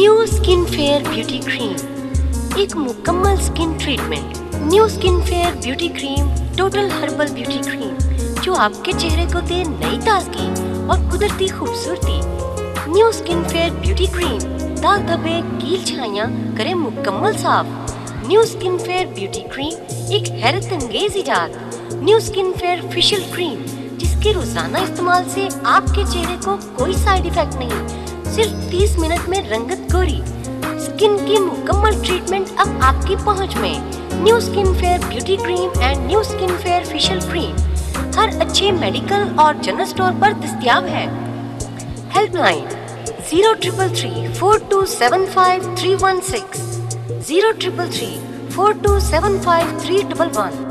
New skin fair beauty cream, एक मुकम्मल skin treatment. New skin fair beauty cream, total herbal beauty cream, जो आपके चेहरे को दे नई ताजगी और कुदरती खूबसूरती। New skin fair beauty cream, दाग धब्बे, कील छाइया करे मुकम्मल साफ़। New skin fair beauty cream, एक हैरत अंगेज इजाद new skin fair facial cream, जिसके रोज़ाना इस्तेमाल से आपके चेहरे को कोई साइड इफ़ेक्ट नहीं सिर्फ़ 30 मिनट में रंगत गोरी। स्किन की मुकम्मल ट्रीटमेंट अब आपकी पहुँच में। New skin fair beauty cream and new skin fair facial cream हर अच्छे मेडिकल और जनरल स्टोर पर दस्तियाब है। Helpline zero triple three four two seven five three one six zero triple three four two seven five three double one